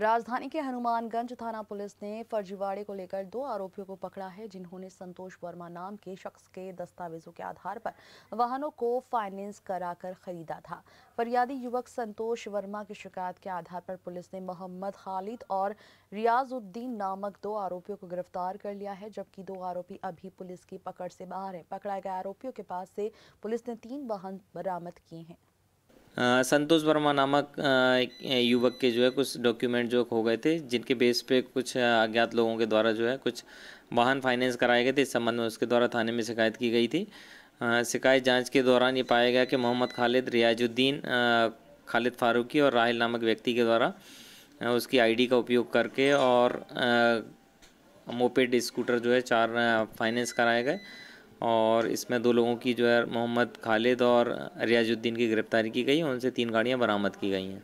राजधानी के हनुमानगंज थाना पुलिस ने फर्जीवाड़े को लेकर दो आरोपियों को पकड़ा है, जिन्होंने संतोष वर्मा नाम के शख्स के दस्तावेजों के आधार पर वाहनों को फाइनेंस कराकर खरीदा था। फरियादी युवक संतोष वर्मा की शिकायत के आधार पर पुलिस ने मोहम्मद खालिद और रियाजुद्दीन नामक दो आरोपियों को गिरफ़्तार कर लिया है, जबकि दो आरोपी अभी पुलिस की पकड़ से बाहर है। पकड़ाए गए आरोपियों के पास से पुलिस ने तीन वाहन बरामद किए हैं। संतोष वर्मा नामक युवक के जो है कुछ डॉक्यूमेंट जो खो गए थे, जिनके बेस पे कुछ अज्ञात लोगों के द्वारा जो है कुछ वाहन फाइनेंस कराए गए थे, इस संबंध में उसके द्वारा थाने में शिकायत की गई थी। शिकायत जाँच के दौरान ये पाया गया कि मोहम्मद खालिद, रियाजुद्दीन खालिद फारूकी और राहिल नामक व्यक्ति के द्वारा उसकी आईडी का उपयोग करके और मोपेड स्कूटर जो है चार फाइनेंस कराए गए। और इसमें दो लोगों की जो है मोहम्मद खालिद और रियाजुद्दीन की गिरफ्तारी की गई है उनसे तीन गाड़ियाँ बरामद की गई हैं।